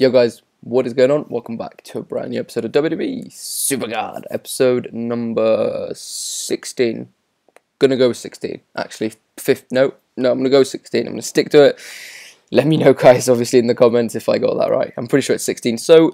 Yo guys, what is going on? Welcome back to a brand new episode of WWE Supercard, episode number 16. Gonna go with 16, actually, fifth, no, no, I'm gonna go with 16, I'm gonna stick to it. Let me know guys, obviously, in the comments if I got that right. I'm pretty sure it's 16. So,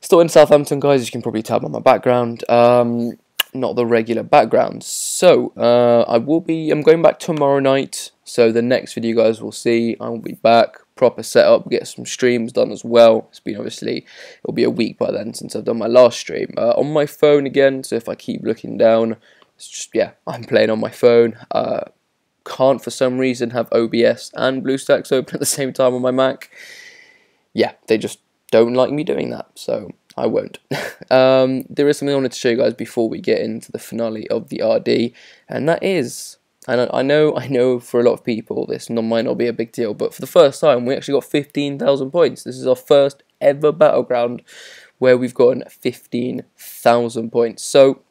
still in Southampton guys, as you can probably tell by my background. Um, not the regular background. So, uh, I will be, I'm going back tomorrow night. So, the next video guys will see, I will be back proper setup, get some streams done as well. It's been obviously, it'll be a week by then since I've done my last stream. Uh, on my phone again, so if I keep looking down, it's just, yeah, I'm playing on my phone. Uh, can't for some reason have OBS and BlueStacks open at the same time on my Mac. Yeah, they just don't like me doing that, so I won't. um, there is something I wanted to show you guys before we get into the finale of the RD, and that is and I know, I know, for a lot of people, this might not be a big deal, but for the first time, we actually got 15,000 points. This is our first ever battleground where we've gotten 15,000 points. So,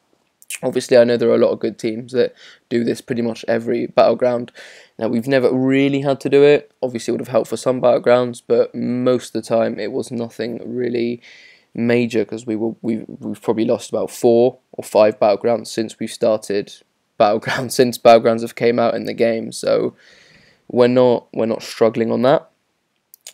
obviously, I know there are a lot of good teams that do this pretty much every battleground. Now, we've never really had to do it. Obviously, it would have helped for some battlegrounds, but most of the time, it was nothing really major because we were we we've probably lost about four or five battlegrounds since we started Battlegrounds since Battlegrounds have came out in the game. So we're not we're not struggling on that.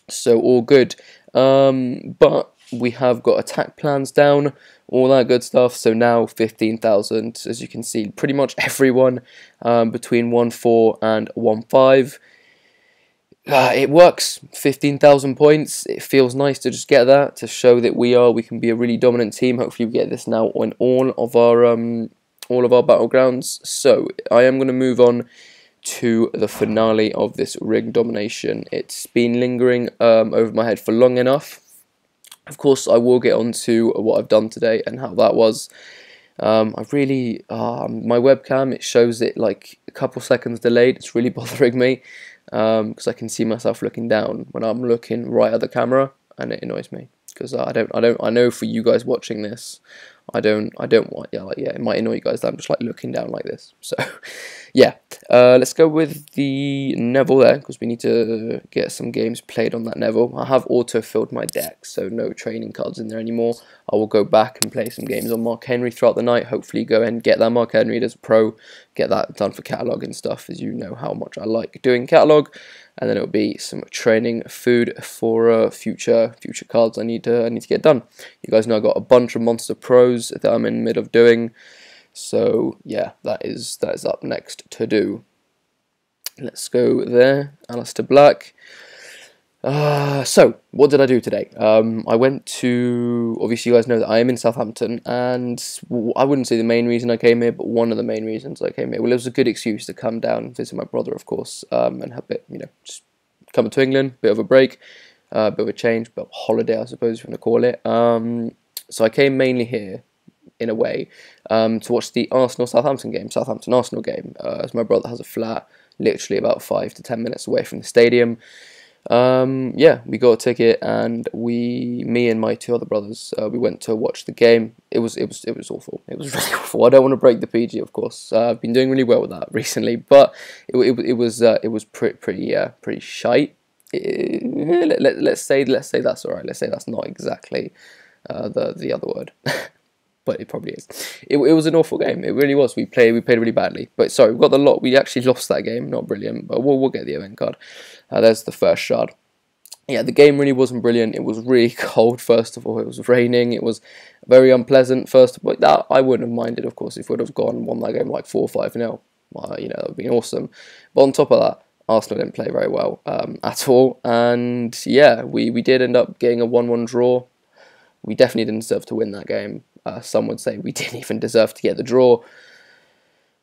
So all good. Um, but we have got attack plans down, all that good stuff. So now 15,000, as you can see, pretty much everyone um, between 1.4 and 1.5. Uh, it works, 15,000 points. It feels nice to just get that to show that we are, we can be a really dominant team. Hopefully, we get this now on all of our um, all of our battlegrounds. So I am going to move on to the finale of this ring domination. It's been lingering um, over my head for long enough. Of course, I will get on to what I've done today and how that was. Um, I really, um, my webcam, it shows it like a couple seconds delayed. It's really bothering me because um, I can see myself looking down when I'm looking right at the camera and it annoys me because I don't, I don't, I know for you guys watching this, I don't I don't want yeah like yeah it might annoy you guys that I'm just like looking down like this. So yeah uh, let's go with the Neville there because we need to get some games played on that Neville. I have auto filled my deck so no training cards in there anymore. I will go back and play some games on Mark Henry throughout the night hopefully go and get that Mark Henry as a pro get that done for catalog and stuff as you know how much I like doing catalog. And then it'll be some training food for uh, future future cards I need to I need to get done. You guys know I got a bunch of Monster Pros that I'm in mid of doing, so yeah, that is that is up next to do. Let's go there, Aleister Black. Uh, so, what did I do today? Um, I went to, obviously you guys know that I am in Southampton, and I wouldn't say the main reason I came here, but one of the main reasons I came here. Well, it was a good excuse to come down and visit my brother, of course, um, and have a bit, you know, just coming to England, bit of a break, a uh, bit of a change, bit of holiday, I suppose you want to call it. Um, so I came mainly here, in a way, um, to watch the Arsenal-Southampton game, Southampton-Arsenal game, uh, as my brother has a flat literally about five to ten minutes away from the stadium um, yeah, we got a ticket and we, me and my two other brothers, uh, we went to watch the game. It was, it was, it was awful. It was really awful. I don't want to break the PG, of course. Uh, I've been doing really well with that recently, but it, it, it was, uh, it was pretty, pretty, uh, pretty shite. It, let, let, let's say, let's say that's all right. Let's say that's not exactly uh, the the other word. it probably is. It, it was an awful game. It really was. We played we played really badly. But sorry, we got the lot. We actually lost that game. Not brilliant, but we'll we'll get the event card. Uh, there's the first shard. Yeah, the game really wasn't brilliant. It was really cold. First of all, it was raining. It was very unpleasant. First of all, that I wouldn't have minded, of course, if we'd have gone won that game like four or five nil. Uh, you know, that would have been awesome. But on top of that, Arsenal didn't play very well um, at all. And yeah, we, we did end up getting a 1 1 draw. We definitely didn't deserve to win that game. Uh, some would say we didn't even deserve to get the draw.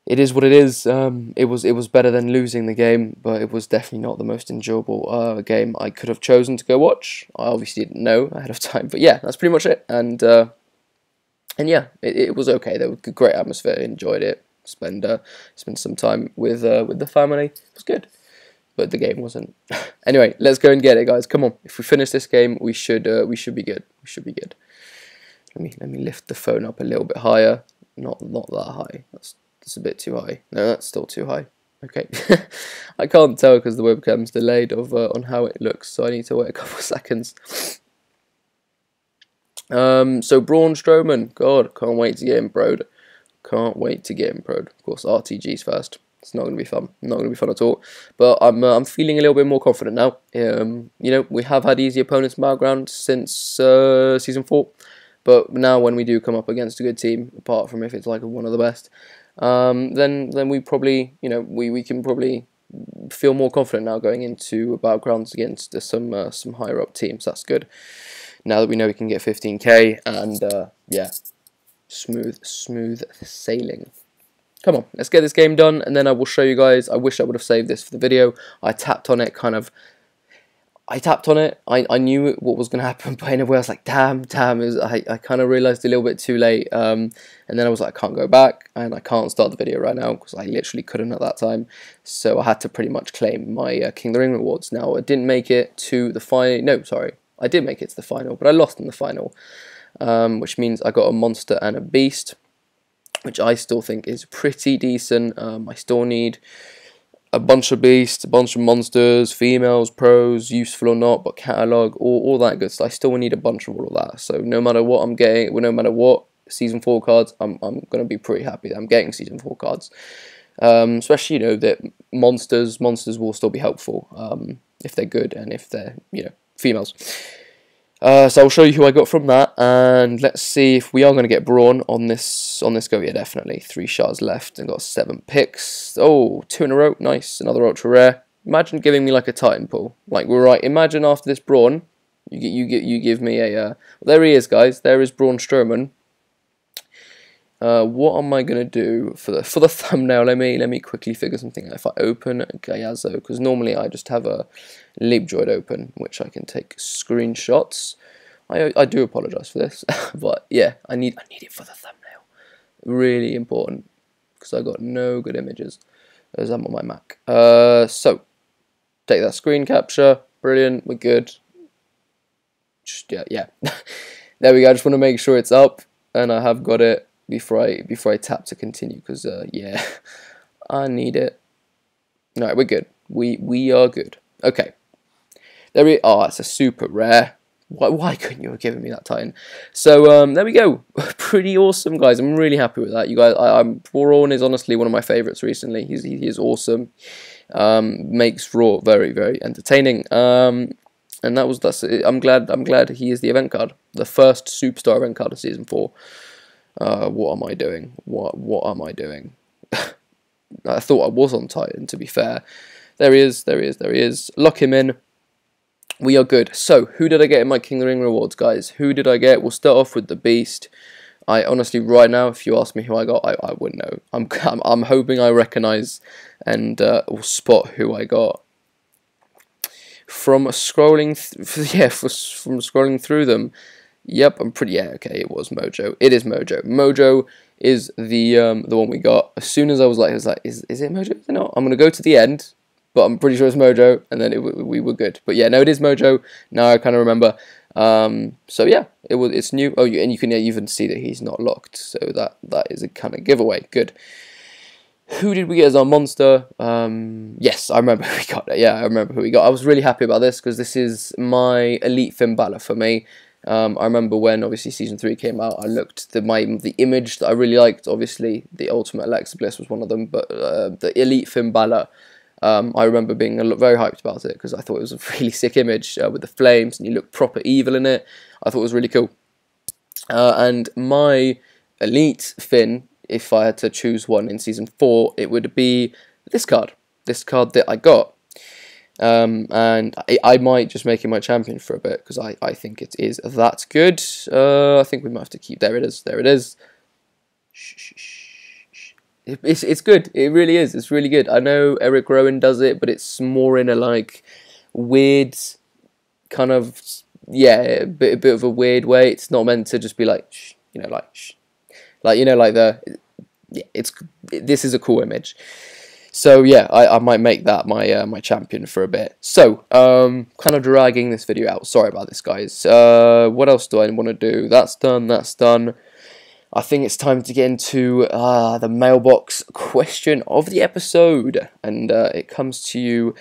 It is what it is. Um, it was it was better than losing the game, but it was definitely not the most enjoyable uh, game I could have chosen to go watch. I obviously didn't know ahead of time, but yeah, that's pretty much it. And uh, and yeah, it, it was okay. There was a great atmosphere. Enjoyed it. Spend uh, spend some time with uh, with the family. It was good, but the game wasn't. anyway, let's go and get it, guys. Come on. If we finish this game, we should uh, we should be good. We should be good. Let me let me lift the phone up a little bit higher. Not not that high. That's that's a bit too high. No, that's still too high. Okay, I can't tell because the webcam's delayed of uh, on how it looks, so I need to wait a couple of seconds. Um, so Braun Strowman, God, can't wait to get him proed. Can't wait to get him proed. Of course, RTG's first. It's not going to be fun. Not going to be fun at all. But I'm uh, I'm feeling a little bit more confident now. Um, you know, we have had easy opponents in battleground since uh, season four, but now when we do come up against a good team, apart from if it's like one of the best, um, then then we probably you know we, we can probably feel more confident now going into battlegrounds against some uh, some higher up teams. That's good. Now that we know we can get 15k and uh, yeah, smooth smooth sailing. Come on, let's get this game done, and then I will show you guys. I wish I would have saved this for the video. I tapped on it kind of I tapped on it. I, I knew what was going to happen, but in a way I was like, damn, damn. Was, I, I kind of realised a little bit too late. Um, and then I was like, I can't go back and I can't start the video right now because I literally couldn't at that time. So I had to pretty much claim my uh, King of the Ring rewards. Now, I didn't make it to the final. No, sorry. I did make it to the final, but I lost in the final, um, which means I got a monster and a beast, which I still think is pretty decent. Um, I still need a bunch of beasts, a bunch of monsters, females, pros, useful or not, but catalog, all, all that good stuff. I still need a bunch of all of that. So no matter what I'm getting, no matter what season four cards, I'm I'm gonna be pretty happy that I'm getting season four cards. Um, especially you know that monsters monsters will still be helpful um, if they're good and if they're you know females. Uh, so I'll show you who I got from that, and let's see if we are going to get Braun on this on this go. Yeah, definitely. Three shards left and got seven picks. Oh, two in a row. Nice. Another ultra rare. Imagine giving me like a Titan pull. Like we're right. Imagine after this Braun, you get you get you give me a. Uh, well, there he is, guys. There is Braun Strowman. Uh, what am I gonna do for the for the thumbnail? Let me let me quickly figure something out. If I open Gyazo, because normally I just have a Leap open, which I can take screenshots. I I do apologize for this, but yeah, I need I need it for the thumbnail. Really important because I got no good images as I'm on my Mac. Uh, so take that screen capture. Brilliant. We're good. Just, yeah, yeah. there we go. I just want to make sure it's up, and I have got it before I before I tap to continue because uh, yeah, I need it. No, we're good. We we are good. Okay. There we oh, it's a super rare. Why, why couldn't you have given me that Titan? So um, there we go. Pretty awesome, guys. I'm really happy with that. You guys, I, I'm Braun is honestly one of my favorites recently. He's he is awesome. Um, makes Raw very very entertaining. Um, and that was that's. It. I'm glad. I'm glad he is the event card, the first superstar event card of season four. Uh, what am I doing? What what am I doing? I thought I was on Titan, to be fair. There he is, there he is, there he is. Lock him in. We are good. So, who did I get in my King of the Ring rewards, guys? Who did I get? We'll start off with the Beast. I honestly, right now, if you ask me who I got, I, I wouldn't know. I'm, I'm, I'm hoping I recognise and uh, will spot who I got. From scrolling, yeah, from scrolling through them, Yep, I'm pretty. Yeah, okay, it was Mojo. It is Mojo. Mojo is the um, the one we got. As soon as I was like, I was like, is is it Mojo? Is it not? I'm gonna go to the end, but I'm pretty sure it's Mojo, and then it, we were good. But yeah, no, it is Mojo. Now I kind of remember. Um, so yeah, it was. It's new. Oh, and you can even see that he's not locked. So that that is a kind of giveaway. Good. Who did we get as our monster? Um, yes, I remember who we got. Yeah, I remember who we got. I was really happy about this because this is my elite Finn Balor for me. Um, I remember when obviously season three came out. I looked the my the image that I really liked. Obviously, the Ultimate Alexa Bliss was one of them, but uh, the Elite Finn Balor. Um, I remember being very hyped about it because I thought it was a really sick image uh, with the flames and you look proper evil in it. I thought it was really cool. Uh, and my Elite Finn, if I had to choose one in season four, it would be this card. This card that I got. Um, and I, I, might just make him my champion for a bit because I, I think it is that good. Uh, I think we might have to keep. There it is. There it is. it's it's good. It really is. It's really good. I know Eric Rowan does it, but it's more in a like weird kind of yeah, a bit a bit of a weird way. It's not meant to just be like you know like like you know like the yeah. It's this is a cool image. So yeah, I, I might make that my uh, my champion for a bit. So, um, kind of dragging this video out. Sorry about this, guys. Uh, what else do I want to do? That's done. That's done. I think it's time to get into uh, the mailbox question of the episode, and uh, it comes to you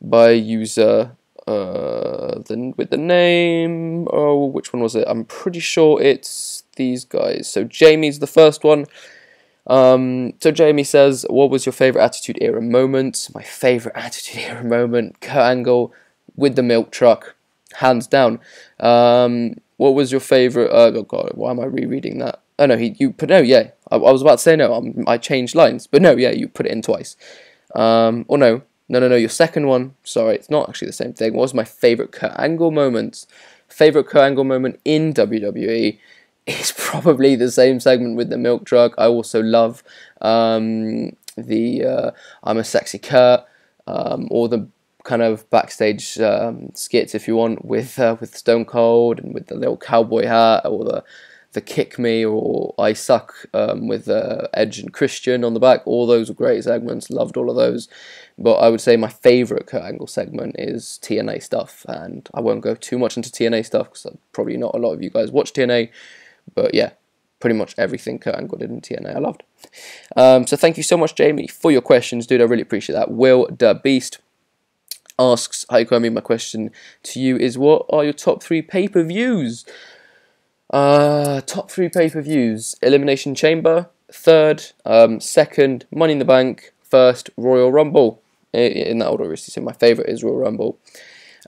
by user uh, the, with the name. Oh, which one was it? I'm pretty sure it's these guys. So Jamie's the first one. Um, so Jamie says, "What was your favorite Attitude Era moment?" My favorite Attitude Era moment: Kurt Angle with the milk truck, hands down. Um, what was your favorite? Uh, oh God, why am I rereading that? Oh no, he you put no, yeah. I, I was about to say no. I'm, i changed lines, but no, yeah, you put it in twice. Um, or no, no, no, no. Your second one. Sorry, it's not actually the same thing. What was my favorite Kurt Angle moment? Favorite Kurt Angle moment in WWE is probably the same segment with the milk truck. I also love um, the uh, I'm a sexy Kurt um, or the kind of backstage um, skits if you want with uh, with Stone Cold and with the little cowboy hat or the the kick me or I suck um, with uh, Edge and Christian on the back. All those were great segments. Loved all of those. But I would say my favourite Kurt Angle segment is TNA stuff, and I won't go too much into TNA stuff because probably not a lot of you guys watch TNA. But yeah, pretty much everything Kurt Angle did in TNA I loved. Um, so thank you so much, Jamie, for your questions, dude. I really appreciate that. Will the Beast asks, Hi Kwame, my question to you is what are your top three pay per views? Uh, top three pay per views Elimination Chamber, third, um, second, Money in the Bank, first, Royal Rumble. In that order, obviously. So my favourite is Royal Rumble.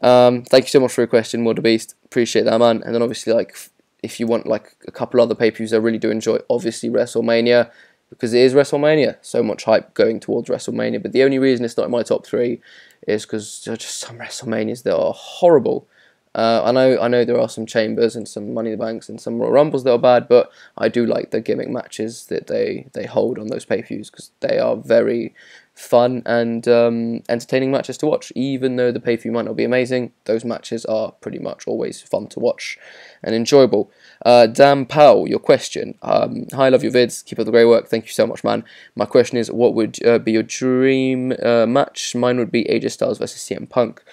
Um, thank you so much for your question, Wilder Beast. Appreciate that, man. And then obviously, like, if you want like a couple other pay per views I really do enjoy, obviously WrestleMania because it is WrestleMania. So much hype going towards WrestleMania. But the only reason it's not in my top three is because there are just some WrestleManias that are horrible. Uh, I know I know there are some chambers and some Money in the Banks and some Royal Rumbles that are bad, but I do like the gimmick matches that they, they hold on those pay views because they are very fun and um, entertaining matches to watch. Even though the pay view might not be amazing, those matches are pretty much always fun to watch and enjoyable. Uh, Dan Powell, your question. Um, hi, love your vids. Keep up the great work. Thank you so much, man. My question is, what would uh, be your dream uh, match? Mine would be AJ Styles versus CM Punk.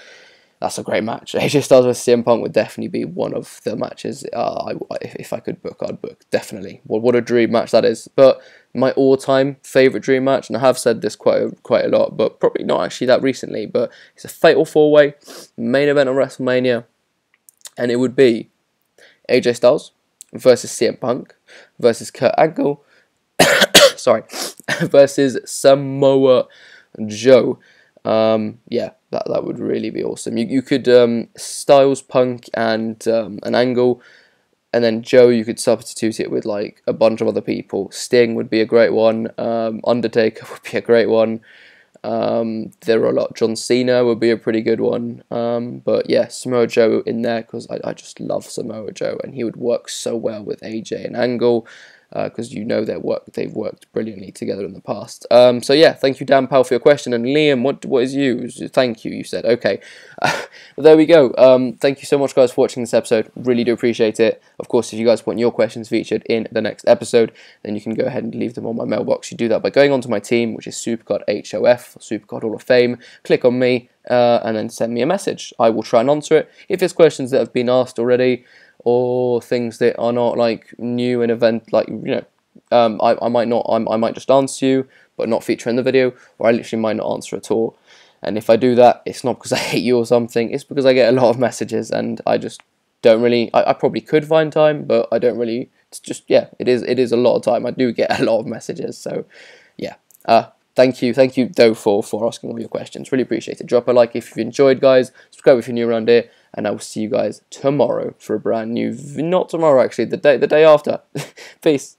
That's a great match. AJ Styles versus CM Punk would definitely be one of the matches. Uh, I, if I could book, I'd book definitely. What what a dream match that is. But my all-time favorite dream match, and I have said this quite a, quite a lot, but probably not actually that recently. But it's a fatal four-way main event on WrestleMania, and it would be AJ Styles versus CM Punk versus Kurt Angle, sorry, versus Samoa Joe. Um, yeah, that that would really be awesome. You you could um, Styles, Punk, and um, an Angle, and then Joe. You could substitute it with like a bunch of other people. Sting would be a great one. Um, Undertaker would be a great one. Um, there are a lot. John Cena would be a pretty good one. Um, but yeah, Samoa Joe in there because I, I just love Samoa Joe and he would work so well with AJ and Angle because uh, you know their work they've worked brilliantly together in the past. Um, so yeah, thank you Dan Powell for your question and Liam, what what is you? Thank you. You said okay. There we go. Um, thank you so much guys for watching this episode. Really do appreciate it. Of course, if you guys want your questions featured in the next episode, then you can go ahead and leave them on my mailbox. You do that by going onto my team, which is Supercard HOF, Supercard Hall of Fame. Click on me uh, and then send me a message. I will try and answer it. If it's questions that have been asked already or things that are not like new and event like you know um, I, I might not i I might just answer you but not feature in the video or I literally might not answer at all. And if I do that it's not because I hate you or something it's because I get a lot of messages and I just don't really I, I probably could find time but I don't really it's just yeah it is it is a lot of time. I do get a lot of messages so yeah. Uh, thank you thank you though for for asking all your questions. Really appreciate it. Drop a like if you've enjoyed guys. Subscribe if you're new around here and I will see you guys tomorrow for a brand new, not tomorrow actually, the day, the day after. Peace.